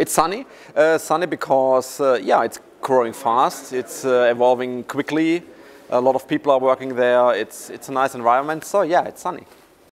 It's sunny. Uh, sunny because, uh, yeah, it's growing fast. It's uh, evolving quickly. A lot of people are working there. It's, it's a nice environment. So, yeah, it's sunny.